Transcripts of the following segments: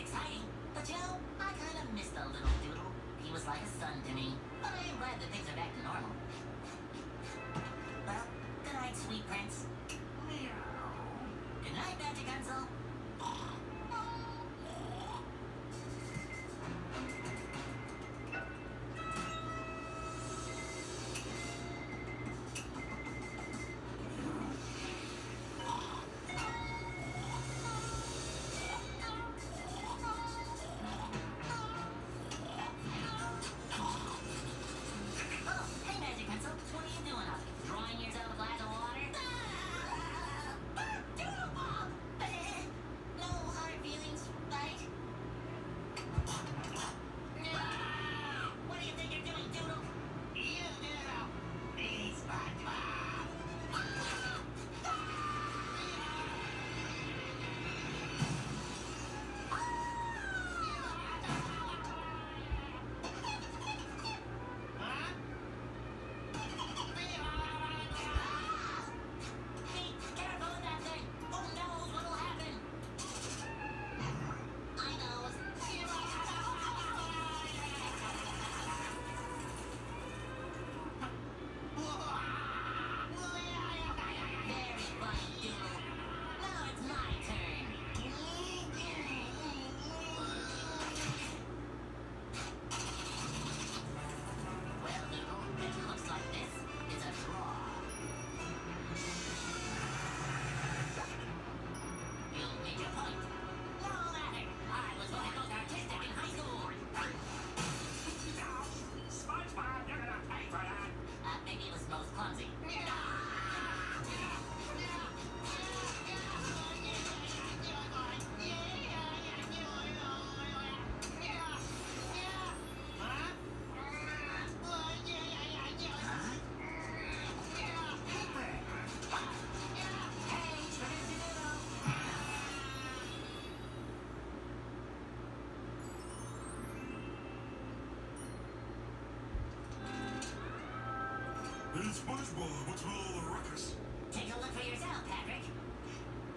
exciting. But you know, I kind of missed the little doodle. He was like a son to me. But I am glad that things are back to normal. well, good night, sweet prince. Meow. Good night, Magic Pencil. It's SpongeBob. What's with all the ruckus? Take a look for yourself, Patrick.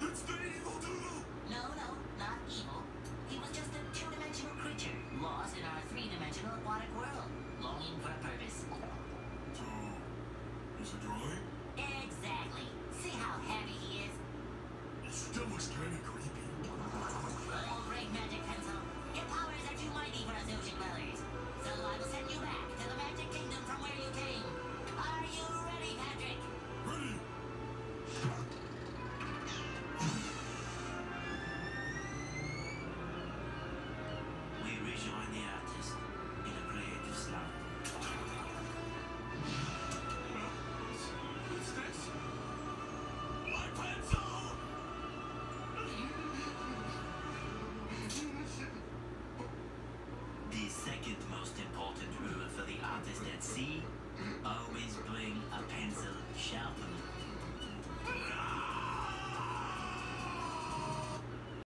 It's the evil doodle! No, no, not evil. He was just a two-dimensional creature, lost in our three-dimensional aquatic world, longing for a purpose. So, is it dry? Exactly. See how heavy he is? It still looks kind of creepy. contest at sea, always bring a pen?